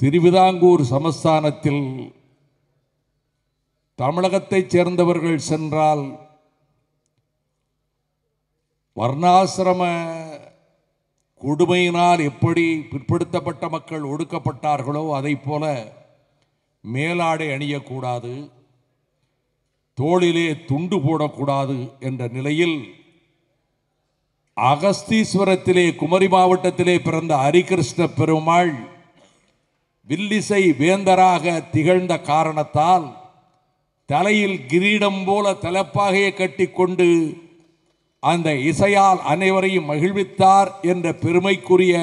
திருவிதாங்கூர் சமஸ்தானத்தில் தமிழகத்தைச் சேர்ந்தவர்கள் சென்றால் வர்ணாசிரம கொடுமையினால் எப்படி பிற்படுத்தப்பட்ட மக்கள் ஒடுக்கப்பட்டார்களோ அதைப் போல மேலாடை அணியக்கூடாது தோளிலே துண்டு போடக்கூடாது என்ற நிலையில் அகஸ்தீஸ்வரத்திலே குமரி மாவட்டத்திலே பிறந்த ஹரிகிருஷ்ண பெருமாள் வில்லிசை வேந்தராக திகழ்ந்த காரணத்தால் தலையில் கிரீடம் போல தலப்பாகையை கட்டிக்கொண்டு அந்த இசையால் அனைவரையும் மகிழ்வித்தார் என்ற பெருமைக்குரிய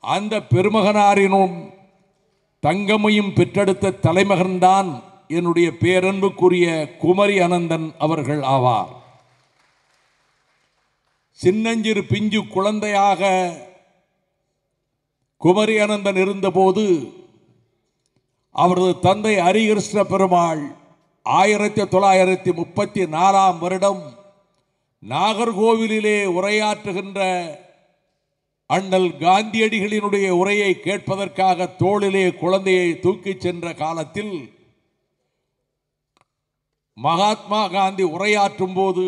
அந்த பெருமகனாரினும் தங்கமையும் பெற்றெடுத்த தலைமகன்தான் என்னுடைய பேரன்புக்குரிய குமரி அனந்தன் அவர்கள் ஆவார். சின்னஞ்சிறு பிஞ்சு குழந்தையாக குமரி அனந்தன் இருந்தபோது அவரது தந்தை ஹரிகிருஷ்ண பெருமாள் ஆயிரத்தி தொள்ளாயிரத்தி முப்பத்தி நாலாம் வருடம் நாகர்கோவிலிலே உரையாற்றுகின்ற அண்ணல் காந்தியடிகளினுடைய உரையை கேட்பதற்காக தோளிலே குழந்தையை தூக்கிச் சென்ற காலத்தில் மகாத்மா காந்தி உரையாற்றும் போது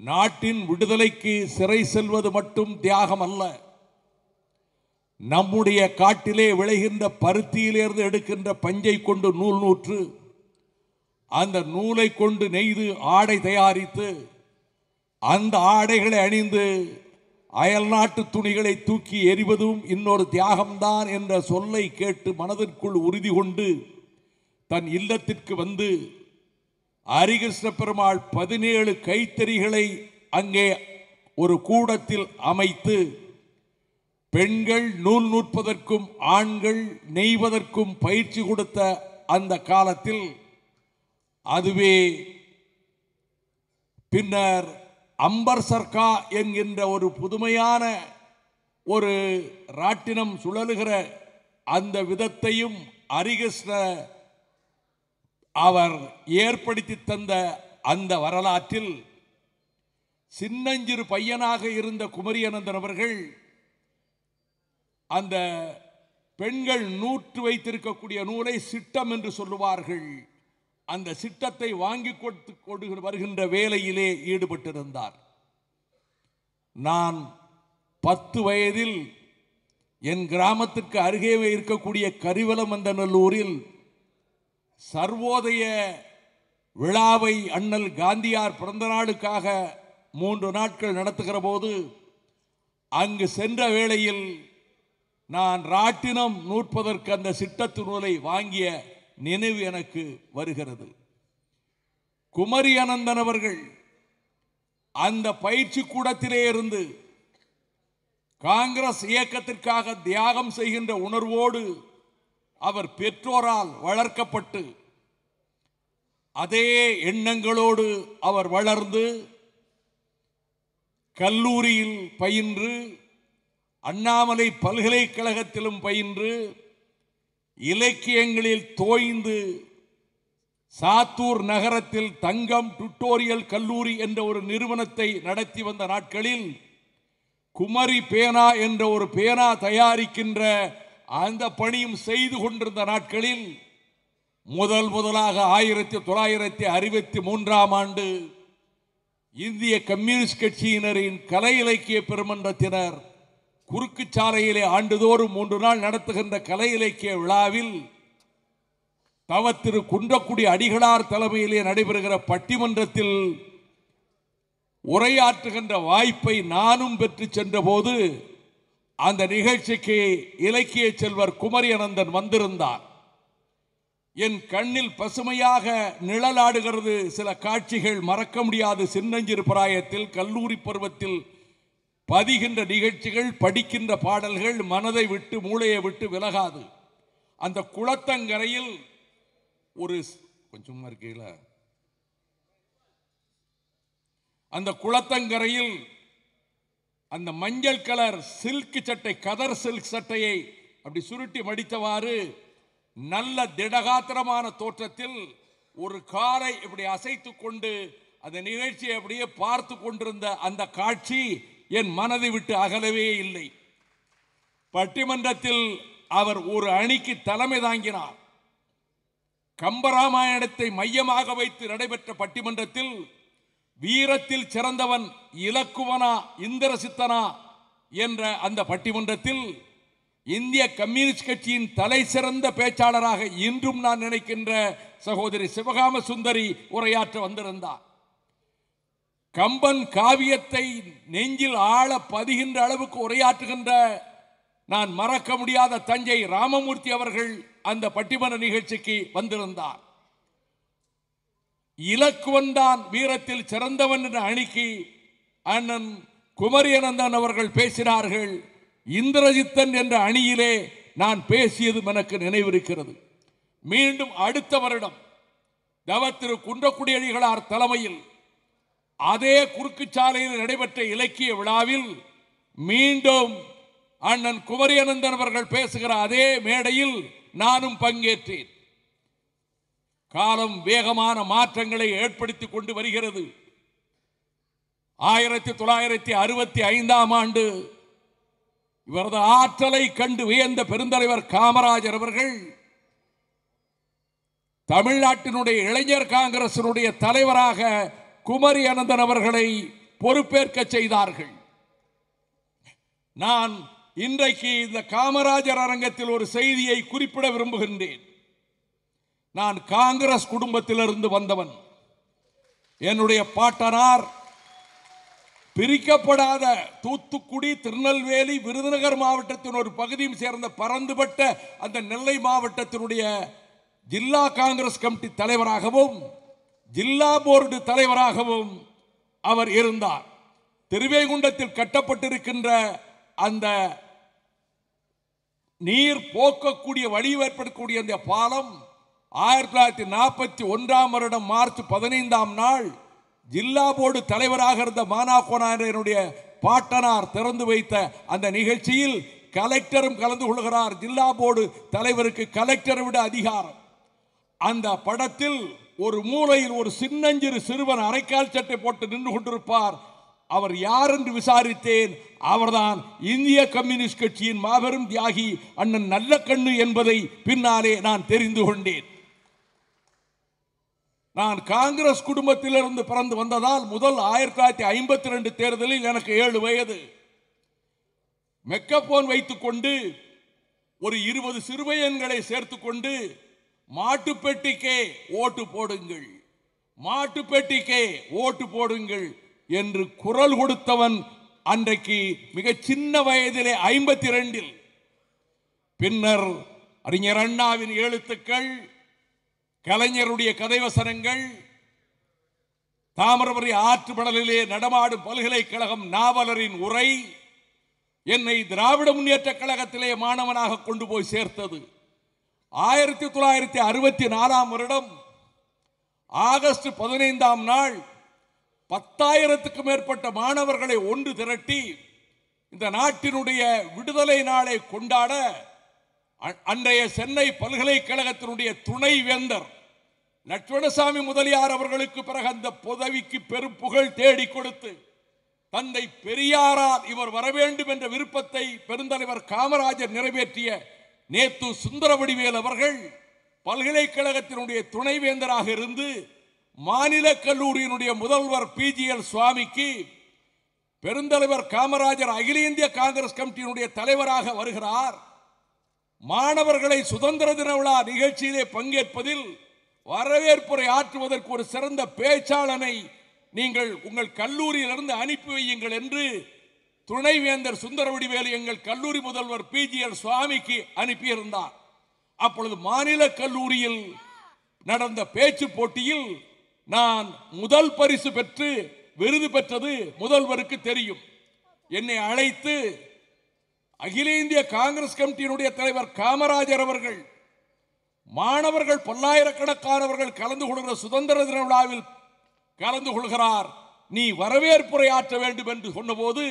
நாட்டின் விடுதலைக்கு சிறை செல்வது மட்டும் தியாகம் அல்ல நம்முடைய காட்டிலே விளைகின்ற பருத்தியிலிருந்து எடுக்கின்ற பஞ்சை கொண்டு நூல் நூற்று அந்த நூலை கொண்டு நெய்து ஆடை தயாரித்து அந்த ஆடைகளை அணிந்து அயல்நாட்டு துணிகளை தூக்கி எறிவதும் இன்னொரு தியாகம்தான் என்ற சொல்லை கேட்டு மனதிற்குள் உறுதி கொண்டு தன் இல்லத்திற்கு வந்து ஹரிகிருஷ்ண பெருமாள் பதினேழு கைத்தறிகளை அங்கே ஒரு கூடத்தில் அமைத்து பெண்கள் நூல் நூற்பதற்கும் ஆண்கள் நெய்வதற்கும் பயிற்சி கொடுத்த அந்த காலத்தில் அதுவே பின்னர் அம்பர் சர்க்கா என்கின்ற ஒரு புதுமையான ஒரு ராட்டினம் சுழலுகிற அந்த விதத்தையும் ஹரிகிருஷ்ண அவர் ஏற்படுத்தி தந்த அந்த வரலாற்றில் சின்னஞ்சிறு பையனாக இருந்த குமரியனந்தன் அவர்கள் அந்த பெண்கள் நூற்று வைத்திருக்கக்கூடிய நூலை சிட்டம் என்று சொல்லுவார்கள். அந்த சிட்டத்தை வாங்கி கொடுத்து கொடு வருகின்ற வேலையிலே ஈடுபட்டிருந்தார். நான் பத்து வயதில் என் கிராமத்திற்கு அருகே இருக்கக்கூடிய கரிவலமந்தநல்லூரில் சர்வோதய விழாவை அண்ணல் காந்தியார் பிறந்த நாளுக்காக மூன்று நாட்கள் நடத்துகிற போது அங்கு சென்ற வேளையில் நான் ராட்டினம் நூற்பதற்கு அந்த சிட்டத்து நூலை வாங்கிய நினைவு எனக்கு வருகிறது. குமரி அனந்தன் அவர்கள் அந்த பயிற்சி கூடத்திலே இருந்து காங்கிரஸ் இயக்கத்திற்காக தியாகம் செய்கின்ற உணர்வோடு அவர் பெற்றோரால் வளர்க்கப்பட்டு அதே எண்ணங்களோடு அவர் வளர்ந்து கல்லூரியில் பயின்று அண்ணாமலை பல்கலைக்கழகத்திலும் பயின்று இலக்கியங்களில் தோய்ந்து சாத்தூர் நகரத்தில் தங்கம் டுட்டோரியல் கல்லூரி என்ற ஒரு நிறுவனத்தை நடத்தி வந்த நாட்களில் குமரி பேனா என்ற ஒரு பேனா தயாரிக்கின்ற அந்த பணியும் செய்து கொண்டிருந்த நாட்களில் முதல் முதலாக ஆயிரத்தி தொள்ளாயிரத்தி அறுபத்தி மூன்றாம் ஆண்டு இந்திய கம்யூனிஸ்ட் கட்சியினரின் கலை இலக்கிய பெருமன்றத்தினர் குறுக்கு சாலையிலே ஆண்டுதோறும் மூன்று நாள் நடத்துகின்ற கலை இலக்கிய விழாவில் தவ திரு குன்றக்குடி அடிகளார் தலைமையிலே நடைபெறுகிற பட்டிமன்றத்தில் உரையாற்றுகின்ற வாய்ப்பை நானும் பெற்று சென்றபோது அந்த நிகழ்ச்சிக்கு இலக்கிய செல்வர் குமரி அனந்தன் வந்திருந்தார். என் கண்ணில் பசுமையாக நிழலாடுகிறது சில காட்சிகள் மறக்க முடியாது சின்னஞ்சிறு பிராயத்தில் கல்லூரி பருவத்தில் பதிகின்ற நிகழ்ச்சிகள் படிக்கின்ற பாடல்கள் மனதை விட்டு மூளையை விட்டு விலகாது. அந்த குளத்தங்கரையில் ஒரு கொஞ்சமா இருக்கீங்களா? அந்த குளத்தங்கரையில் அந்த மஞ்சள் கலர் சில்க் சட்டை கதர் சில்க் சட்டையை அப்படி சுருட்டி மடித்தவாறு நல்ல திடகாத்திரமான தோற்றத்தில் ஒரு காரை இப்படி அசைத்து கொண்டு அந்த நிகழ்ச்சியை அப்படியே பார்த்து கொண்டிருந்த அந்த காட்சி என் மனதை விட்டு அகலவே இல்லை. பட்டிமன்றத்தில் அவர் ஒரு அணிக்கு தலைமை தாங்கினார். கம்பராமாயணத்தை மையமாக வைத்து நடைபெற்ற பட்டிமன்றத்தில் வீரத்தில் சிறந்தவன் இலக்குவனா இந்திரசித்தனா என்ற அந்த பட்டிமன்றத்தில் இந்திய கம்யூனிஸ்ட் கட்சியின் தலை சிறந்த பேச்சாளராக இன்றும் நான் நினைக்கின்ற சகோதரி சிவகாம சுந்தரி உரையாற்ற வந்திருந்தார். கம்பன் காவியத்தை நெஞ்சில் ஆழ பதிகின்ற அளவுக்கு உரையாற்றுகின்ற நான் மறக்க முடியாத தஞ்சை ராமமூர்த்தி அவர்கள் அந்த பட்டிமன்ற நிகழ்ச்சிக்கு வந்திருந்தார். இலக்குவன்தான் வீரத்தில் சிறந்தவன் என்ற அணிக்கு அண்ணன் குமரியனந்தன் அவர்கள் பேசினார்கள் இந்திரஜித்தன் என்ற அணியிலே நான் பேசியது எனக்கு நினைவிருக்கிறது. மீண்டும் அடுத்த வருடம் தவ திரு குன்றக்குடியடிகளார் தலைமையில் அதே குறுக்கு சாலையில் நடைபெற்ற இலக்கிய விழாவில் மீண்டும் அண்ணன் குமரியனந்தன் அவர்கள் பேசுகிற அதே மேடையில் நானும் பங்கேற்றேன். காலம் வேகமான மாற்றங்களை ஏற்படுத்திக் கொண்டு வருகிறது. ஆயிரத்தி தொள்ளாயிரத்தி அறுபத்தி ஐந்தாம் ஆண்டு இவரது ஆற்றலை கண்டு வியந்த பெருந்தலைவர் காமராஜர் அவர்கள் தமிழ்நாட்டினுடைய இளைஞர் காங்கிரசினுடைய தலைவராக குமரி அனந்தன் அவர்களை பொறுப்பேற்க செய்தார்கள். நான் இன்றைக்கு இந்த காமராஜர் அரங்கத்தில் ஒரு செய்தியை குறிப்பிட விரும்புகின்றேன். நான் காங்கிரஸ் குடும்பத்திலிருந்து வந்தவன். என்னுடைய பாட்டனார் பிரிக்கப்படாத தூத்துக்குடி திருநெல்வேலி விருதுநகர் மாவட்டத்தின் ஒரு பகுதியும் சேர்ந்த பரந்துபட்ட அந்த நெல்லை மாவட்டத்தினுடைய ஜில்லா காங்கிரஸ் கமிட்டி தலைவராகவும் ஜில்லா போர்டு தலைவராகவும் அவர் இருந்தார். திருவேகுண்டத்தில் கட்டப்பட்டிருக்கின்ற அந்த நீர் போக்கக்கூடிய வழி ஏற்படக்கூடிய அந்த பாலம் ஆயிரத்தி தொள்ளாயிரத்தி நாற்பத்தி ஒன்றாம் வருடம் மார்ச் பதினைந்தாம் நாள் ஜில்லா போர்டு தலைவராக இருந்த மானாக்கோனாரனுடைய பாட்டனார் திறந்து வைத்த அந்த நிகழ்ச்சியில் கலெக்டரும் கலந்து கொள்கிறார். ஜில்லா போர்டு தலைவருக்கு கலெக்டரை விட அதிகாரம். அந்த படத்தில் ஒரு மூலையில் ஒரு சின்னஞ்சிறு சிறுவன் அரைக்கால் சட்டை போட்டு நின்று கொண்டிருப்பார். அவர் யார் என்று விசாரித்தேன்? அவர்தான் இந்திய கம்யூனிஸ்ட் கட்சியின் மாபெரும் தியாகி அண்ணன் நல்ல கண்ணு என்பதை பின்னாலே நான் தெரிந்து கொண்டேன். நான் காங்கிரஸ் குடும்பத்திலிருந்து பிறந்து வந்ததால் முதல் ஆயிரத்தி தொள்ளாயிரத்தி ஐம்பத்தி ரெண்டு தேர்தலில் எனக்கு ஏழு வயது. மெக்கப்போன் வைத்துக்கொண்டு ஒரு இருபது சிறுபையன்களை சேர்த்துக்கொண்டு மாட்டுப்பெட்டிக்கே ஓட்டு போடுங்கள். மாட்டுப்பெட்டிக்கே ஓட்டு போடுங்கள் என்று குரல் கொடுத்தவன் அன்றைக்கு மிக சின்ன வயதிலே ஐம்பத்தி ரெண்டில் பின்னர் அறிஞர் அண்ணாவின் எழுத்துக்கள் கலைஞருடைய கதைவசனங்கள் தாமிரபுரி ஆற்றுப்படலிலே நடமாடும் பல்கலைக்கழகம் நாவலரின் உரை என்னை திராவிட முன்னேற்ற கழகத்திலே மாணவனாக கொண்டு போய் சேர்த்தது. ஆயிரத்தி தொள்ளாயிரத்தி அறுபத்தி நாலாம் வருடம் ஆகஸ்ட் பதினைந்தாம் நாள் பத்தாயிரத்துக்கு மேற்பட்ட மாணவர்களை ஒன்று திரட்டி இந்த நாட்டினுடைய விடுதலை நாளை கொண்டாட அன்றைய சென்னை பல்கலைக்கழகத்தினுடைய துணை வேந்தர் லட்சுமணசாமி முதலியார் அவர்களுக்கு பிறகு அந்த புதவிக்கு பெரும் புகழ் தேடி கொடுத்து தந்தை பெரியாரால் இவர் வர வேண்டும் என்ற விருப்பத்தை பெருந்தலைவர் காமராஜர் நிறைவேற்றிய நேத்து சுந்தரவடிவேல் அவர்கள் பல்கலைக்கழகத்தினுடைய துணைவேந்தராக இருந்து மாநில கல்லூரியினுடைய முதல்வர் பிஜிஎல் சுவாமிக்கு பெருந்தலைவர் காமராஜர் அகில இந்திய காங்கிரஸ் கமிட்டியினுடைய தலைவராக வருகிறார். மாணவர்களை சுதந்திர தின விழா நிகழ்ச்சியிலே பங்கேற்பதில் வரவேற்புரை ஆற்றுவதற்கு ஒரு சிறந்த பேச்சாளனை நீங்கள் உங்கள் கல்லூரியிலிருந்து அனுப்பி வையுங்கள் என்று துணைவேந்தர் சுந்தரவடிவேலு எங்கள் கல்லூரி முதல்வர் பிஜிஎல் சுவாமிக்கு அனுப்பியிருந்தார். அப்பொழுது மாநில கல்லூரியில் நடந்த பேச்சு போட்டியில் நான் முதல் பரிசு பெற்று விருது பெற்றது முதல்வருக்கு தெரியும். என்னை அழைத்து அகில இந்திய காங்கிரஸ் கமிட்டியினுடைய தலைவர் காமராஜர் அவர்கள் மாணவர்கள் பல்லாயிரக்கணக்கானவர்கள் கலந்து கொள்கிற சுதந்திர தின விழாவில் கலந்து கொள்கிறார். நீ வரவேற்புரை ஆற்ற வேண்டும் என்று சொன்னபோது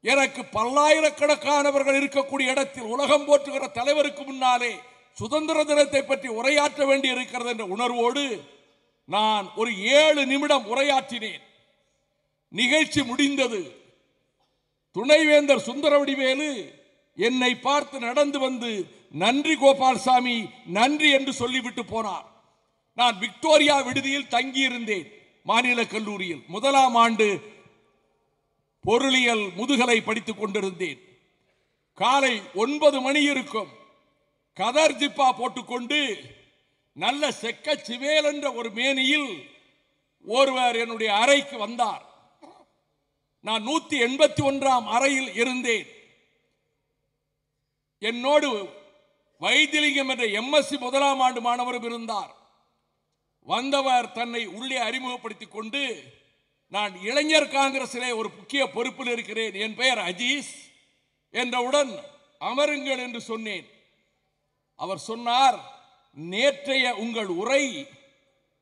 எனக்கு பல்லாயிரக்கணக்கானவர்கள் இருக்கக்கூடிய இடத்தில் உலகம் போற்றுகிற தலைவருக்கு முன்னாலே சுதந்திர தினத்தை பற்றி உரையாற்ற வேண்டி இருக்கிறது என்ற உணர்வோடு நான் ஒரு ஏழு நிமிடம் உரையாற்றினேன். நிகழ்ச்சி முடிந்தது. துணைவேந்தர் சுந்தரவடிவேலு என்னை பார்த்து நடந்து வந்து நன்றி கோபால்சாமி நன்றி என்று சொல்லிவிட்டு போனார். நான் விக்டோரியா விடுதியில் தங்கியிருந்தேன். மாநில கல்லூரியில் முதலாம் ஆண்டு பொருளியல் முதுகலை படித்துக் கொண்டிருந்தேன். காலை ஒன்பது மணி இருக்கும். கதர் ஜிப்பா போட்டுக்கொண்டு நல்ல செக்க சிவேல் என்ற ஒரு மேனியில் ஒருவர் என்னுடைய அறைக்கு வந்தார். நான் நூத்தி எண்பத்தி ஒன்றாம் அறையில் இருந்தேன். என்னோடு வைத்திலிங்கம் என்ற எம்எஸ்சி முதலாம் ஆண்டு மாணவரும் இருந்தார். வந்தவர் தன்னை உள்ளே அறிமுகப்படுத்திக் கொண்டு நான் இளைஞர் காங்கிரசிலே ஒரு முக்கிய பொறுப்பில் இருக்கிறேன். என் பெயர் அஜீஸ் என்றவுடன் அமருங்கள் என்று சொன்னேன். அவர் சொன்னார் நேற்றைய உங்கள் உரை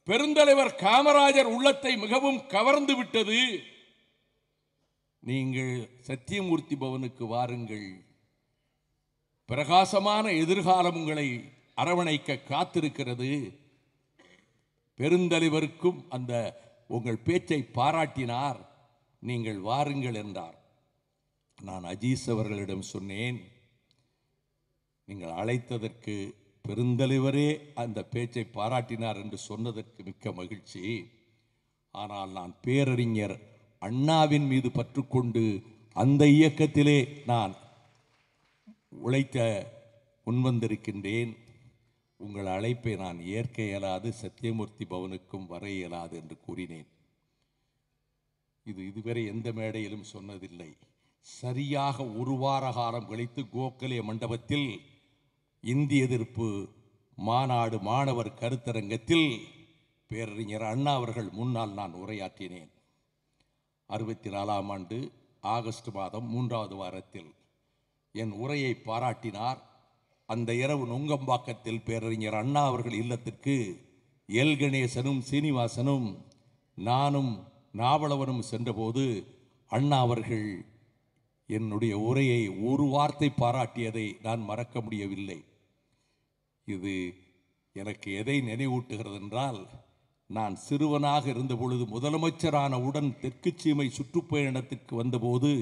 பெருந்தலைவர் காமராஜர் உள்ளத்தை மிகவும் கவர்ந்து விட்டது. நீங்கள் சத்தியமூர்த்தி பவனுக்கு வாருங்கள். பிரகாசமான எதிர்காலம் உங்களை அரவணைக்க காத்திருக்கிறது. பெருந்தலைவருக்கும் அந்த உங்கள் பேச்சை பாராட்டினார். நீங்கள் வாருங்கள் என்றார். நான் அஜீஸ் அவர்களிடம் சொன்னேன் நீங்கள் அழைத்ததற்கு பெருந்தலைவரே அந்த பேச்சை பாராட்டினார் என்று சொன்னதற்கு மிக்க மகிழ்ச்சி. ஆனால் நான் பேரறிஞர் அண்ணாவின் மீது பற்றுக்கொண்டு அந்த இயக்கத்திலே நான் உழைத்த முன்வந்திருக்கின்றேன். உங்கள் அழைப்பை நான் ஏற்க இயலாது சத்தியமூர்த்தி பவனுக்கும் வர இயலாது என்று கூறினேன். இது இதுவரை எந்த மேடையிலும் சொன்னதில்லை. சரியாக ஒரு வார காலம் கழித்து கோகலே மண்டபத்தில் இந்திய எதிர்ப்பு மாநாடு மாணவர் கருத்தரங்கத்தில் பேரறிஞர் அண்ணா அவர்கள் முன்னால் நான் உரையாற்றினேன். அறுபத்தி நாலாம் ஆண்டு ஆகஸ்ட் மாதம் மூன்றாவது வாரத்தில் என் உரையை பாராட்டினார் அந்த இரவு நுங்கம்பாக்கத்தில் பேரறிஞர் அண்ணா அவர்கள் இல்லத்திற்கு எல். கணேசனும் சீனிவாசனும் நானும் நாவலவனும் சென்றபோது அண்ணா அவர்கள் என்னுடைய உரையை ஒரு வார்த்தை பாராட்டியதை நான் மறக்க முடியவில்லை. இது எனக்கு எதை நினைவூட்டுகிறது என்றால் நான் சிறுவனாக இருந்த பொழுது முதலமைச்சரானவுடன் தெற்கு சீமை சுற்றுப்பயணத்திற்கு வந்தபோது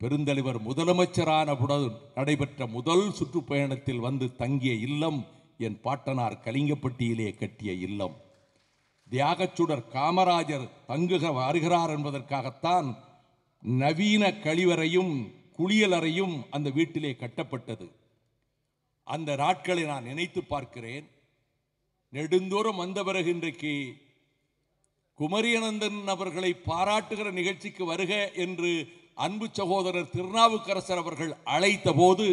பெருந்தலைவர் முதலமைச்சரானவுடன் நடைபெற்ற முதல் சுற்றுப்பயணத்தில் வந்து தங்கிய இல்லம் என் பாட்டனார் கலிங்கப்பட்டியிலே கட்டிய இல்லம். தியாகச்சுடர் காமராஜர் தங்குக வருகிறார் என்பதற்காகத்தான் நவீன கழிவறையும் குளியலறையும் அந்த வீட்டிலே கட்டப்பட்டது. அந்த நாட்களை நான் நினைத்து பார்க்கிறேன். நெடுந்தோறும் வந்த பிறகு இன்றைக்கு குமரியனந்தன் அவர்களை பாராட்டுகிற நிகழ்ச்சிக்கு வருக என்று அன்பு சகோதரர் திருநாவுக்கரசர் அவர்கள் அழைத்த போது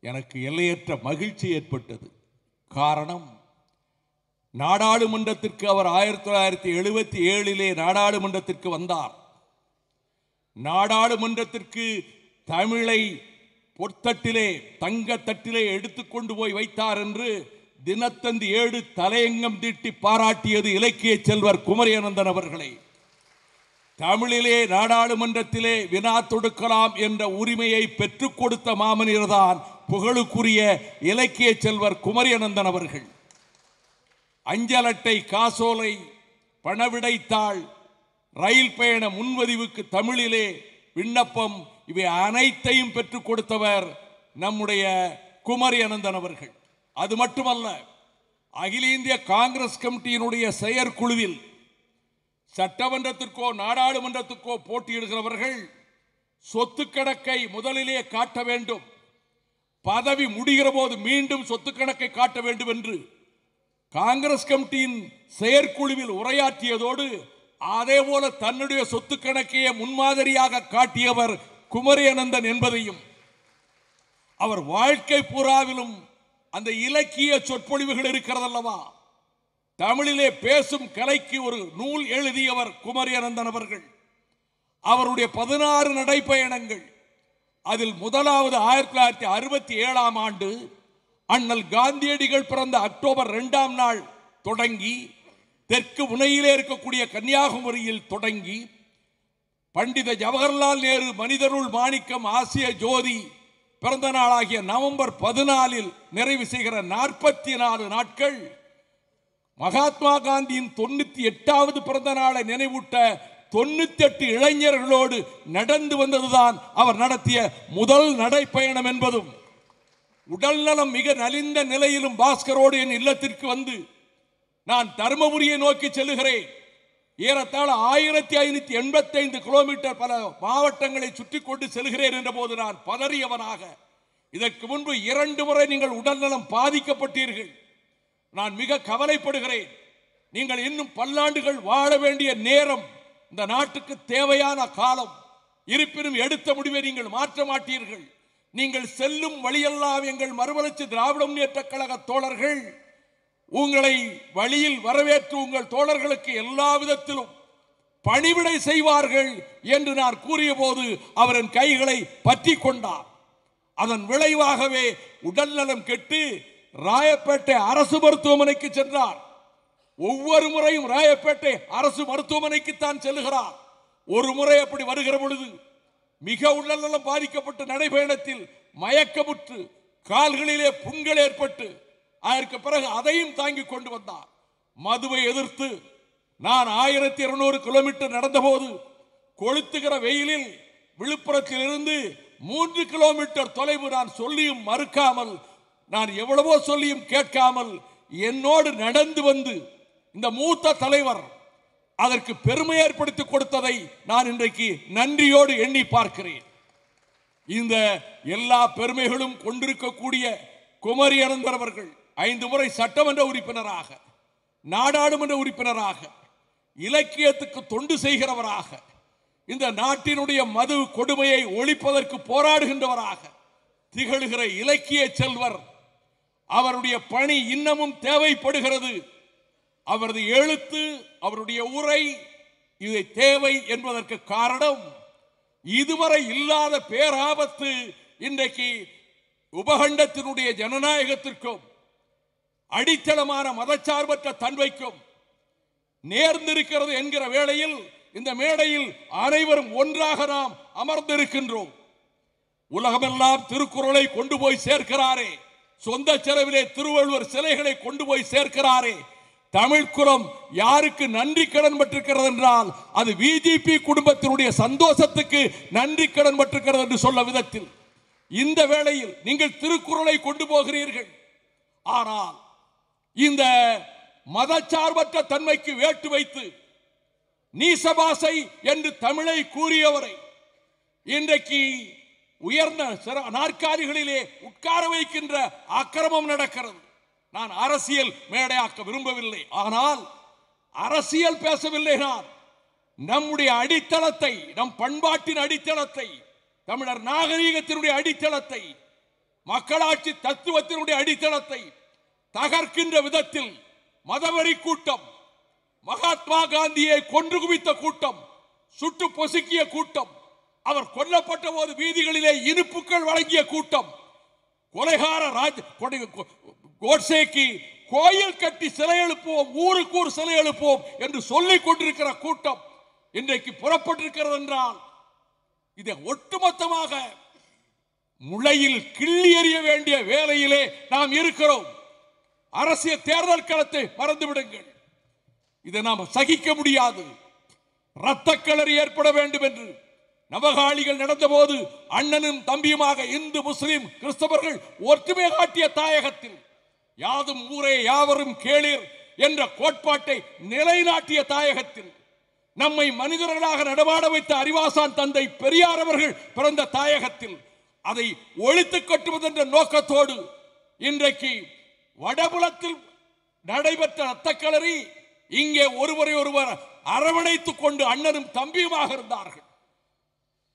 எனக்கு எல்லையற்ற மகிழ்ச்சி ஏற்பட்டது. காரணம் நாடாளுமன்றத்திற்கு அவர் ஆயிரத்தி தொள்ளாயிரத்தி எழுபத்தி ஏழிலே நாடாளுமன்றத்திற்கு வந்தார். நாடாளுமன்றத்திற்கு தமிழை பொற்தட்டிலே தங்க தட்டிலே எடுத்துக்கொண்டு போய் வைத்தார் என்று தினத்தந்தி ஏடு தலையங்கம் தீட்டி பாராட்டியது இலக்கிய செல்வர் குமரியானந்தன் அவர்களை. தமிழிலே நாடாளுமன்றத்திலே வினா தொடுக்கலாம் என்ற உரிமையை பெற்றுக் கொடுத்த மாமனிதர்தான் புகழுக்குரிய இலக்கிய செல்வர் குமரியனந்தன் அவர்கள். அஞ்சலட்டை காசோலை பணவிடைத்தாள் ரயில் பயண முன்பதிவுக்கு தமிழிலே விண்ணப்பம் இவை அனைத்தையும் பெற்றுக் கொடுத்தவர் நம்முடைய குமரி அனந்தன் அவர்கள். அது மட்டுமல்ல அகில இந்திய காங்கிரஸ் கமிட்டியினுடைய செயற்குழுவில் சட்டமன்றத்திற்கோ நாடாளுமன்றத்துக்கோ போட்டியிடுகிறவர்கள் சொத்து கணக்கை முதலிலே காட்ட வேண்டும். பதவி முடிகிற போது மீண்டும் சொத்து கணக்கை காட்ட வேண்டும் என்று காங்கிரஸ் கமிட்டியின் செயற்குழுவில் உரையாற்றியதோடு அதே போல தன்னுடைய சொத்து கணக்கையே முன்மாதிரியாக காட்டியவர் குமரி அனந்தன் என்பதையும் அவர் வாழ்க்கை பூராவிலும் அந்த இலக்கிய சொற்பொழிவுகள் இருக்கிறதல்லவா? தமிழிலே பேசும் கலைக்கு ஒரு நூல் எழுதியவர் குமரி அனந்தன் அவர்கள். அவருடைய பதினாறு நடைப்பயணங்கள். அதில் முதலாவது ஆயிரத்தி தொள்ளாயிரத்தி அறுபத்தி ஏழாம் ஆண்டு அண்ணல் காந்தியடிகள் பிறந்த அக்டோபர் ரெண்டாம் நாள் தொடங்கி தெற்கு முனையிலே இருக்கக்கூடிய கன்னியாகுமரியில் தொடங்கி பண்டித ஜவஹர்லால் நேரு மனிதருள் மாணிக்கம் ஆசிய ஜோதி பிறந்த நாளாகிய நவம்பர் பதினாலில் நிறைவு செய்கிற நாற்பத்தி நாலு நாட்கள் மகாத்மா காந்தியின் தொண்ணூத்தி எட்டாவது பிறந்த நாளை நினைவூட்ட தொண்ணூத்தி எட்டு இளைஞர்களோடு நடந்து வந்ததுதான் அவர் நடத்திய முதல் நடைப்பயணம் என்பதும். உடல்நலம் மிக நலிந்த நிலையிலும் பாஸ்கரோடு என் இல்லத்திற்கு வந்து நான் தருமபுரியை நோக்கி செல்லுகிறேன். ஏறத்தாழ ஆயிரத்தி ஐநூத்தி எண்பத்தைந்து கிலோமீட்டர் பல மாவட்டங்களை சுற்றி கொண்டு செல்கிறேன் என்ற போது நான் பதறியவனாக. இதற்கு முன்பு இரண்டு முறை நீங்கள் உடல்நலம் பாதிக்கப்பட்டீர்கள். நான் மிக கவலைப்படுகிறேன். நீங்கள் இன்னும் பல்லாண்டுகள் வாழ வேண்டிய நேரம் இந்த நாட்டுக்கு தேவையான காலம். இருப்பினும் எடுத்த முடிவை நீங்கள் மாற்ற மாட்டீர்கள். நீங்கள் செல்லும் வழியெல்லாம் எங்கள் மறுமலர்ச்சி திராவிட முன்னேற்ற கழக தோழர்கள். உங்களை வழியில் வரவேற்று உங்கள் தோழர்களுக்கு எல்லா விதத்திலும் பணிவிடை செய்வார்கள் என்று நான் கூறிய போது அவரின் கைகளை பற்றி கொண்டார். அதன் விளைவாகவே உடல்நலம் கெட்டு ராயப்பேட்டை அரசு மருத்துவமனைக்கு சென்றார். ஒவ்வொரு முறையும் ராயப்பேட்டை அரசு மருத்துவமனைக்கு தான் செல்லுகிறார். ஒரு முறை அப்படி வருகிற பொழுது மிக உடல்நலம் பாதிக்கப்பட்ட நடைபயணத்தில் மயக்கமுற்று கால்களிலே புண்கள் ஏற்பட்டு அதற்கு பிறகு அதையும் தாங்கி கொண்டு வந்தார். மதுவை எதிர்த்து நான் ஆயிரத்தி இருநூறு கிலோமீட்டர் நடந்தபோது கொளுத்துகிற வெயிலில் விழுப்புரத்தில் இருந்து மூன்று கிலோமீட்டர் தொலைவு நான் சொல்லியும் மறுக்காமல் நான் எவ்வளவோ சொல்லியும் கேட்காமல் என்னோடு நடந்து வந்து இந்த மூத்த தலைவர் அதற்கு பெருமை ஏற்படுத்தி கொடுத்ததை நான் இன்றைக்கு நன்றியோடு எண்ணி பார்க்கிறேன். இந்த எல்லா பெருமைகளும் கொண்டிருக்கக்கூடிய குமரி அனந்தர் அவர்கள் ஐந்து முறை சட்டமன்ற உறுப்பினராக நாடாளுமன்ற உறுப்பினராக இலக்கியத்துக்கு தொண்டு செய்கிறவராக இந்த நாட்டினுடைய மது கொடுமையை ஒழிப்பதற்கு போராடுகின்றவராக திகழ்கிற இலக்கிய செல்வர் அவருடைய பணி இன்னமும் தேவைப்படுகிறது. அவரது எழுத்து அவருடைய உரை இதை தேவை என்பதற்கு காரணம் இதுவரை இல்லாத பேராபத்து இன்றைக்கு உபகண்டத்தினுடைய ஜனநாயகத்திற்கும் அடித்தளமான மதச்சார்பற்ற தன்மைக்கும் நேர்ந்திருக்கிறது என்கிற வேளையில் இந்த மேடையில் அனைவரும் ஒன்றாக நாம் அமர்ந்திருக்கின்றோம். உலகமெல்லாம் திருக்குறளை கொண்டு போய் சேர்க்கிறாரே. சொந்த செலவிலே திருவள்ளுவர் சிலைகளை கொண்டு போய் சேர்க்கிறாரே. தமிழ்குலம் யாருக்கு நன்றி கடன் பட்டிருக்கிறது என்றால் அது பிஜேபி குடும்பத்தினுடைய சந்தோஷத்துக்கு நன்றி கடன் பட்டிருக்கிறது என்று சொல்ல விதத்தில். இந்த வேளையில் நீங்கள் திருக்குறளை கொண்டு போகிறீர்கள். ஆனால் இந்த மதச்சார்பற்ற தன்மைக்கு வேட்டு வைத்து நீசபாசை என்று தமிழை கூறியவரை இன்றைக்கு உயர்ந்த சிற- நாற்காலிகளிலே உட்கார வைக்கின்ற அக்கிரமம் நடக்கிறது. நான் அரசியல் மேடையாக்க விரும்பவில்லை. ஆனால் அரசியல் பேசவில்லை நான். நம்முடைய அடித்தளத்தை நம் பண்பாட்டின் அடித்தளத்தை தமிழர் நாகரீகத்தினுடைய அடித்தளத்தை மக்களாட்சி தத்துவத்தினுடைய அடித்தளத்தை தகர்க்கின்ற விதத்தில் மதவெறி கூட்டம் மகாத்மா காந்தியை கொன்று குவித்த கூட்டம் சுட்டு பொசுக்கிய கூட்டம் அவர் கொல்லப்பட்ட போது வீதிகளிலே இனிப்புகள் வழங்கிய கூட்டம். கொலைகார ராஜ் கோ- கோட்சேக்கு கோயில் கட்டி சிலை எழுப்புவோம் ஊருக்கு ஒரு சிலை எழுப்புவோம் என்று சொல்லிக் கொண்டிருக்கிற கூட்டம் இன்றைக்கு புறப்பட்டிருக்கிறது என்றால் இதை ஒட்டுமொத்தமாக முளையில் கிள்ளி எறிய வேண்டிய வேலையிலே நாம் இருக்கிறோம். அரசியல் தேர்தல் களத்தை மறந்துவிடுங்கள். இதை நாம் சகிக்க முடியாது. இரத்தக்களறி ஏற்பட வேண்டும் என்று நவகாளிகள் நடந்தபோது அண்ணனும் தம்பியுமாக இந்து முஸ்லிம் கிறிஸ்தவர்கள் ஒற்றுமை காட்டிய தாயகத்தில் யாதும் ஊரே யாவரும் கேளீர் என்ற கோட்பாட்டை நிலைநாட்டிய தாயகத்தில் நம்மை மனிதர்களாக நடமாட வைத்த அறிவாசான் தந்தை பெரியார் அவர்கள் பிறந்த தாயகத்தில் அதை ஒழித்து கட்டுவதென்ற நோக்கத்தோடு இன்றைக்கு வடபுலத்தில் நடைபெற்ற ரத்தக்களறி இங்கே ஒருவரை ஒருவர் அரவணைத்துக் கொண்டு அண்ணனும் தம்பியுமாக இருந்தார்கள்.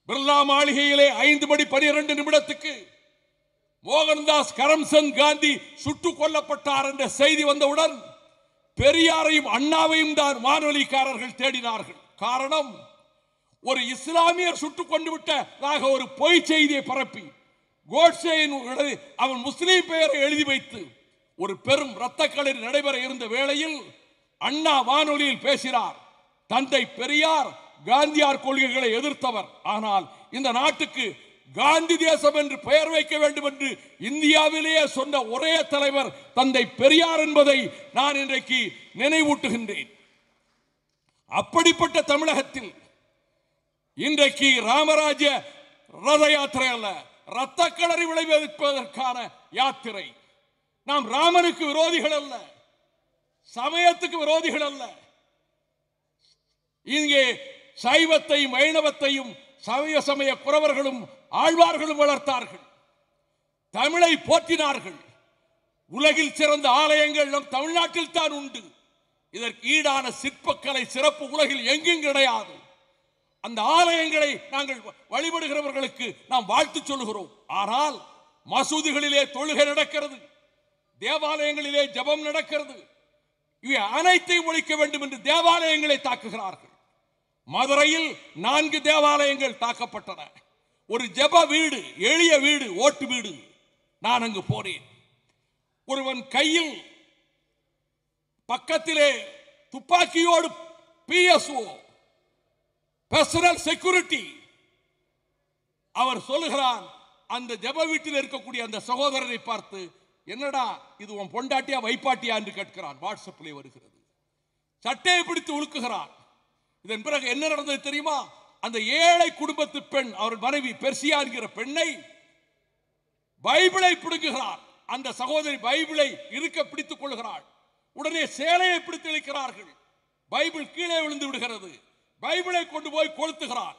பிர்லா மாளிகையிலே ஐந்து மணி பனிரெண்டு நிமிடத்துக்கு மோகன்தாஸ் கரம்சந்த் காந்தி சுட்டுக் கொல்லப்பட்டார் என்ற செய்தி வந்தவுடன் பெரியாரையும் அண்ணாவையும் தான் வானொலிக்காரர்கள் தேடினார்கள். காரணம் ஒரு இஸ்லாமியர் சுட்டுக் கொண்டு விட்டதாக ஒரு பொய் செய்தியை பரப்பி கோட்சேயின் அவன் முஸ்லீம் பெயரை எழுதி வைத்து ஒரு பெரும் இரத்தக்களறி நடைபெற இருந்த வேளையில் அண்ணா வானொலியில் பேசினார் தந்தை பெரியார் காந்தியார் கொள்கைகளை எதிர்த்தவர். ஆனால் இந்த நாட்டுக்கு காந்தி தேசம் என்று பெயர் வைக்க வேண்டும் என்று இந்தியாவிலேயே சொன்ன ஒரே தலைவர் தந்தை பெரியார் என்பதை நான் இன்றைக்கு நினைவூட்டுகின்றேன். அப்படிப்பட்ட தமிழகத்தில் இன்றைக்கு ராமராஜ்ய ரத யாத்திரை அல்ல ரத்த களரி விளைவிப்பதற்கான யாத்திரை. நாம் ராமனுக்கு விரோதிகள் அல்ல சமயத்துக்கு விரோதிகள் அல்ல. இங்கே சைவத்தையும் வைணவத்தையும் சமய சமய குறவர்களும் ஆழ்வார்களும் வளர்த்தார்கள். தமிழை போற்றினார்கள். உலகில் சிறந்த ஆலயங்கள் நம் தமிழ்நாட்டில் தான் உண்டு. இதற்கு ஈடான சிற்பக்கலை சிறப்பு உலகில் எங்கும் கிடையாது. அந்த ஆலயங்களை நாங்கள் வழிபடுகிறவர்களுக்கு நாம் வாழ்த்து சொல்லுகிறோம். ஆனால் மசூதிகளிலே தொழுகை நடக்கிறது. தேவாலயங்களிலே ஜெபம் நடக்கிறது. இவை அனைத்தையும் ஒழிக்க வேண்டும் என்று தேவாலயங்களை தாக்குகிறார்கள். மதுரையில் நான்கு தேவாலயங்கள் தாக்கப்பட்டன. ஒரு ஜெப வீடு எளிய வீடு ஓட்டு வீடு. நான் அங்கு போனேன். ஒருவன் கையில் பக்கத்திலே துப்பாக்கியோடு பிஎஸ்ஓ பர்சனல் செக்யூரிட்டி அவர் சொல்லுகிறான் அந்த ஜெப வீட்டில் இருக்கக்கூடிய அந்த சகோதரரை பார்த்து என்னடா இது உன் பொண்டாட்டியா வைப்பாட்டியா? என்று கேட்கிறான் வாட்ஸ்அப்பிலே வருகிறது. சட்டையை பிடித்து உழுக்குகிறான் இதன் பிறகு என்ன நடந்தது தெரியுமா? அந்த ஏழை குடும்பத்து பெண் அவர் மனைவி பெர்சியா என்கிற பெண்ணை பைபிளை பிடுங்குகிறார். அந்த சகோதரி பைபிளை இருக்க பிடித்துக் கொள்கிறாள் உடனே சேலையை பிடித்து இழுக்கிறார்கள். பைபிள் கீழே விழுந்து விடுகிறது. பைபிளை கொண்டு போய் கொளுத்துகிறார்.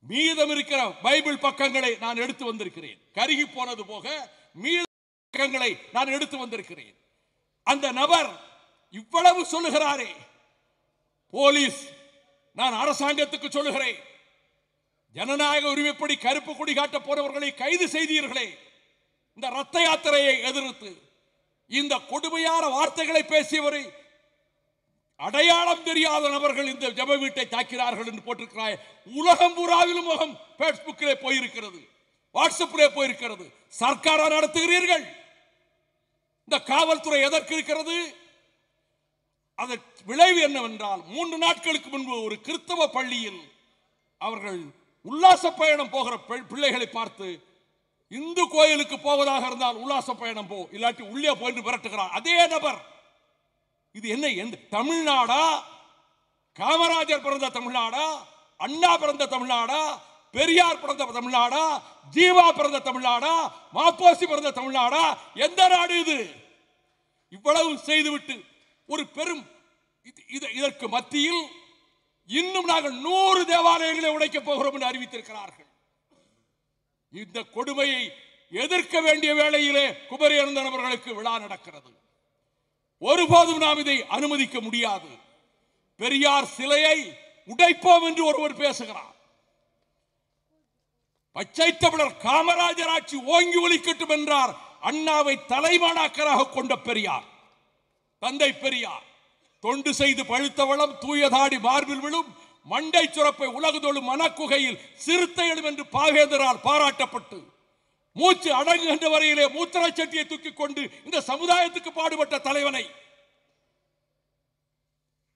மீதம் இருக்கிற பைபிள் பக்கங்களை நான் எடுத்து வந்திருக்கிறேன். கருகி போனது போக மீத பக்கங்களை நான் எடுத்து வந்திருக்கிறேன். அந்த நபர் இவ்வளவு சொல்லுகிறாரே. போலீஸ் நான் அரசாங்கத்துக்கு சொல்லுகிறேன். ஜனநாயக உரிமைப்படி கருப்பு கொடி காட்ட போறவர்களை கைது செய்தீர்களே. இந்த ரத்த யாத்திரையை எதிர்த்து இந்த கொடுமையான வார்த்தைகளை பேசியவரை அடையாளம் தெரியாத நபர்கள் இந்த ஜப வீட்டை தாக்கிறார்கள் என்று போட்டிருக்கிறாய். உலகம் பூராவிலும் முகம் பேஸ்புக்கிலே போயிருக்கிறது. வாட்ஸ்அப்பிலே போயிருக்கிறது. சர்க்காரா நடத்துகிறீர்கள்? இந்த காவல்துறை எதற்கு இருக்கிறது? அதன் விளைவு என்னவென்றால் மூன்று நாட்களுக்கு முன்பு ஒரு கிறிஸ்தவ பள்ளியில் அவர்கள் உல்லாச பயணம் போகிற பிள்ளைகளை பார்த்து இந்து கோயிலுக்கு போவதாக இருந்தால் உல்லாச பயணம் போ இல்லாட்டி உள்ளே போயிட்டு விரட்டுகிறார். அதே நபர் இது என்ன எந்த தமிழ்நாடா? காமராஜர் பிறந்த தமிழ்நாடா? அண்ணா பிறந்த தமிழ்நாடா? பெரியார் பிறந்த தமிழ்நாடா? ஜீவா பிறந்த தமிழ்நாடா? மாப்போசி பிறந்த தமிழ்நாடா? எந்த நாடு இது? இவ்வளவு செய்துவிட்டு ஒரு பெரும் இது- இதற்கு மத்தியில் இன்னும் நாங்கள் நூறு தேவாலயங்களை உடைக்கப் போகிறோம் என்று அறிவித்திருக்கிறார்கள். இந்த கொடுமையை எதிர்க்க வேண்டிய வேளையிலே குமரி நபர்களுக்கு விழா நடக்கிறது. ஒருபோதும் நாம் இதை அனுமதிக்க முடியாது. பெரியார் சிலையை உடைப்போம் என்று ஒருவர் பேசுகிறார். பச்சை தமிழர் காமராஜர் ஆட்சி ஓங்கி ஒலிக்கட்டும் என்றார். அண்ணாவை தலைமாடாக்கராக கொண்ட பெரியார். தந்தை பெரியார் தொண்டு செய்து பழுத்த வளம் தூயதாடி மார்பில் விழும் மண்டை சுரப்பை உலகதொழும் மனக்குகையில் சிறுத்தை எழும் என்று பாவேந்தரால் பாராட்டப்பட்டு மூச்சு அடங்குகின்ற வரையிலே மூத்திர சட்டியை தூக்கிக் கொண்டு இந்த சமுதாயத்துக்கு பாடுபட்ட தலைவனை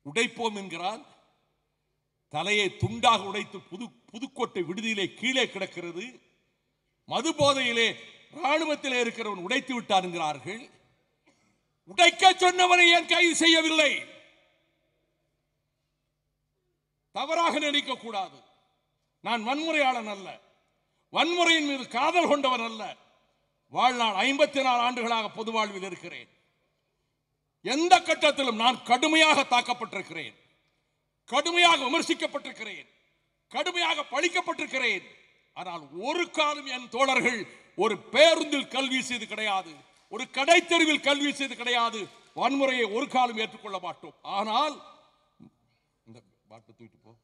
உடைப்போம் என்கிறான். தலையை துண்டாக உடைத்து புது புதுக்கோட்டை விடுதியிலே கீழே கிடக்கிறது. மது போதையிலே ராணுவத்திலே இருக்கிறவன் உடைத்து விட்டார் என்கிறார்கள். உடைக்க சொன்னவரை ஏன் கைது செய்யவில்லை? தவறாக நினைக்க கூடாது. நான் வன்முறையாளன் அல்ல. வன்முறையின் மீது காதல் கொண்டவன் அல்ல. வாழ்நாள் ஐம்பத்தி நாலு ஆண்டுகளாக பொது வாழ்வில் இருக்கிறேன். எந்த கட்டத்திலும் நான் கடுமையாக தாக்கப்பட்டிருக்கிறேன். கடுமையாக விமர்சிக்கப்பட்டிருக்கிறேன். கடுமையாக பழிக்கப்பட்டிருக்கிறேன். ஆனால் ஒரு காலம் என் தோழர்கள் ஒரு பேருந்தில் கல்வி செய்து கிடையாது. ஒரு கடைத்தெருவில் கல்வி செய்து கிடையாது. வன்முறையை ஒரு காலம் ஏற்றுக்கொள்ள மாட்டோம். ஆனால் இந்த பாட்டு தூக்கிட்டு போ.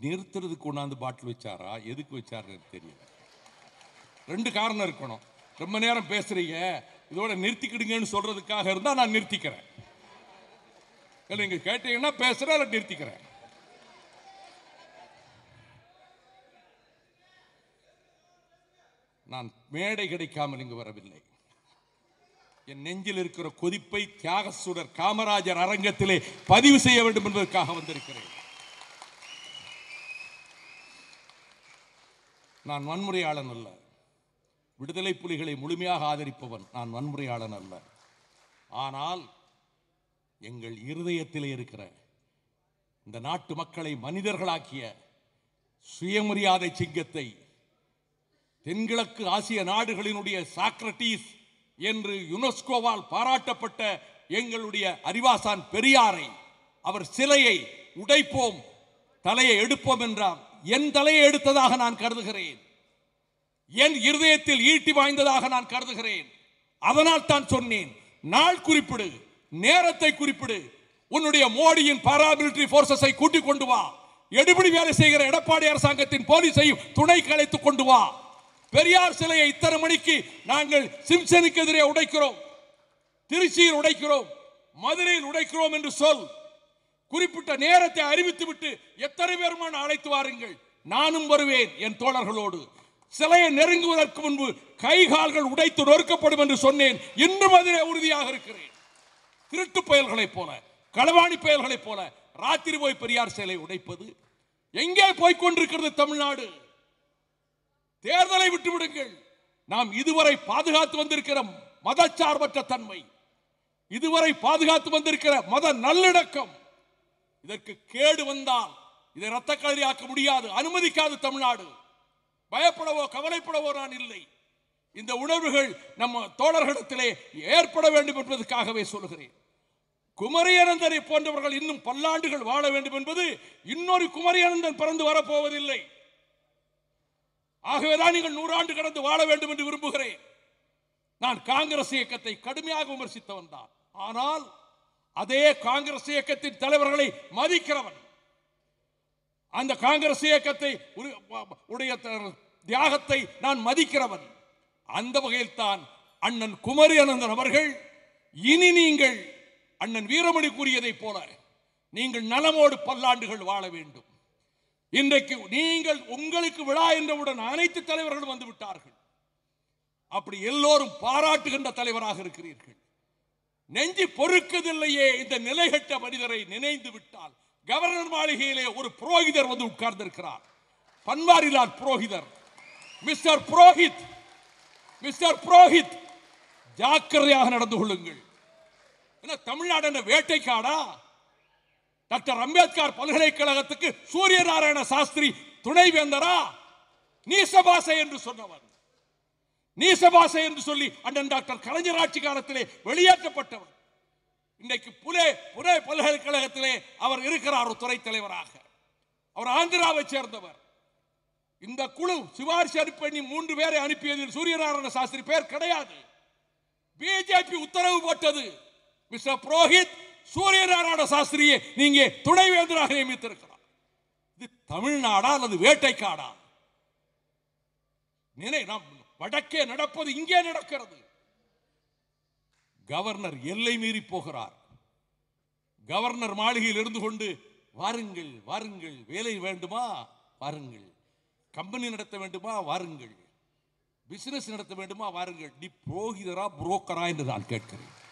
நிறுத்துறதுக்கு கொண்டாந்து பாட்டில் வச்சாரா? எதுக்கு வச்சாருன்னு தெரியல. ரெண்டு காரணம் இருக்கணும். ரொம்ப நேரம் பேசுறீங்க. இதோட நிறுத்திக்கிடுங்கன்னு சொல்றதுக்காக இருந்தா நான் நிறுத்திக்கிறேன். நீங்க கேட்டீங்கன்னா பேசுறேன் இல்லை நிறுத்திக்கிறேன். நான் மேடை கிடைக்காமல் இங்கு வரவில்லை. என் நெஞ்சில் இருக்கிற கொதிப்பை தியாகசூரர் காமராஜர் அரங்கத்திலே பதிவு செய்ய வேண்டும் என்பதற்காக வந்திருக்கிறேன். நான் வன்முறையாளன் அல்ல. விடுதலை புலிகளை முழுமையாக ஆதரிப்பவன் நான் வன்முறையாளன் அல்ல. ஆனால் எங்கள் இருதயத்திலே இருக்கிற இந்த நாட்டு மக்களை மனிதர்களாக்கிய சுயமரியாதை சிங்கத்தை தென்கிழக்கு ஆசிய நாடுகளினுடைய சாக்ரட்டீஸ் என்று யுனெஸ்கோவால் பாராட்டப்பட்ட எங்களுடைய அறிவாசான் பெரியாரை அவர் சிலையை உடைப்போம் தலையை எடுப்போம் என்றார். என் தலையை எடுத்ததாக நான் கருதுகிறேன். என் இருதயத்தில் ஈட்டி வாய்ந்ததாக நான் கருதுகிறேன். அதனால் தான் சொன்னேன் நாள் குறிப்பிடு நேரத்தை குறிப்பிடு. உன்னுடைய மோடியின் பாராமிலிட்டரி போர்சஸை கூட்டிக் கொண்டு வா. எடுபடி வேலை செய்கிற எடப்பாடி அரசாங்கத்தின் போலீஸையும் துணை கலைத்துக் கொண்டு வா. பெரியார் சிலையை இத்தனை மணிக்கு நாங்கள் சிம்சனுக்கு எதிரே உடைக்கிறோம். திருச்சியில் உடைக்கிறோம். மதுரையில் உடைக்கிறோம் என்று சொல். குறிப்பிட்ட நேரத்தை அறிவித்து விட்டு எத்தனை பேருமான அழைத்து வாருங்கள். நானும் வருவேன் என் தோழர்களோடு. சிலையை நெருங்குவதற்கு முன்பு கை கால்கள் உடைத்து நொறுக்கப்படும் என்று சொன்னேன். இன்றும் அதிலே உறுதியாக இருக்கிறேன். திருட்டு பயல்களைப் போல களவாணி பயல்களைப் போல ராத்திரி போய் பெரியார் சிலை உடைப்பது. எங்கே போய் கொண்டிருக்கிறது தமிழ்நாடு? தேர்தலை விட்டுவிடுங்கள். நாம் இதுவரை பாதுகாத்து வந்திருக்கிற மதச்சார்பற்ற தன்மை இதுவரை பாதுகாத்து வந்திருக்கிற மத நல்லிணக்கம் இதற்கு கேடு வந்தால் இதை ரத்த களரியாக்க முடியாது அனுமதிக்காது தமிழ்நாடு. பயப்படவோ கவலைப்படவோ நான் இல்லை. இந்த உணர்வுகள் நம்ம தோழர்களிடத்திலே ஏற்பட வேண்டும் என்பதற்காகவே சொல்கிறேன் குமரியனந்தனை போன்றவர்கள் இன்னும் பல்லாண்டுகள் வாழ வேண்டும் என்பது இன்னொரு குமரியனந்தன் பிறந்து வரப்போவதில்லை. ஆகவேதான் நீங்கள் நூறாண்டு கடந்து வாழ வேண்டும் என்று விரும்புகிறேன். நான் காங்கிரஸ் இயக்கத்தை கடுமையாக விமர்சித்தவன் தான். ஆனால் அதே காங்கிரஸ் இயக்கத்தின் தலைவர்களை மதிக்கிறவன். அந்த காங்கிரஸ் இயக்கத்தை உரு- உடைய தியாகத்தை நான் மதிக்கிறவன். அந்த வகையில் தான் அண்ணன் குமரி அனந்தன் அவர்கள் இனி நீங்கள் அண்ணன் வீரமணி கூறியதைப் போல நீங்கள் நலமோடு பல்லாண்டுகள் வாழ வேண்டும். இன்றைக்கு நீங்கள் உங்களுக்கு விழா என்றவுடன் அனைத்து தலைவர்களும் வந்து விட்டார்கள். அப்படி எல்லோரும் பாராட்டுகின்ற தலைவராக இருக்கிறீர்கள். நெஞ்சு பொறுக்கதில்லையே இந்த நிலைகட்ட மனிதரை நினைந்து விட்டால். கவர்னர் மாளிகையிலே ஒரு புரோகிதர் வந்து உட்கார்ந்திருக்கிறார். பன்வாரிலால் புரோகிதர். மிஸ்டர் புரோஹித். மிஸ்டர் புரோஹித் ஜாக்கிரதையாக நடந்து கொள்ளுங்கள். என்ன தமிழ்நாடு என்ன வேட்டைக்காடா? டாக்டர் அம்பேத்கர் பல்கலைக்கழகத்துக்கு சூரிய நாராயண சாஸ்திரி துணைவேந்தரா? நீசபாசை என்று சொன்னவர். நீசபாசை என்று சொல்லி அண்ணன் டாக்டர் கலைஞர் ஆட்சி காலத்திலே வெளியேற்றப்பட்டவர். இன்றைக்கு புலே புலே பல்கலைக்கழகத்திலே அவர் இருக்கிறார் ஒரு துறை தலைவராக. அவர் ஆந்திராவை சேர்ந்தவர். இந்த குழு சிபாரிசு அனுப்பி மூன்று பேரை அனுப்பியதில் சூரியநாராயண சாஸ்திரி பேர் கிடையாது. பிஜேபி உத்தரவு போட்டது. மிஸ்டர் புரோஹித் சூரியநாராயண சாஸ்திரியை நீங்க துணைவேந்தராக நியமித்திருக்கிறார். இது தமிழ்நாடா அல்லது வேட்டைக்காடா? நினை நாம் வடக்கே நடப்பது இங்கே நடக்கிறது. கவர்னர் எல்லை மீறி போகிறார். கவர்னர் மாளிகையில் இருந்து கொண்டு வாருங்கள் வாருங்கள் வேலை வேண்டுமா? வாருங்கள். கம்பெனி நடத்த வேண்டுமா? வாருங்கள். பிசினஸ் நடத்த வேண்டுமா? வாருங்கள். நீ புரோகிதரா புரோக்கரா? என்று நான் கேட்கிறேன்.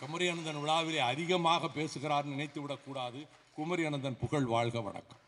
குமரி அனந்தன் விழாவிலே அதிகமாக பேசுகிறார் நினைத்து விடக்கூடாது குமரி அனந்தன் புகழ் வாழ்க வணக்கம்.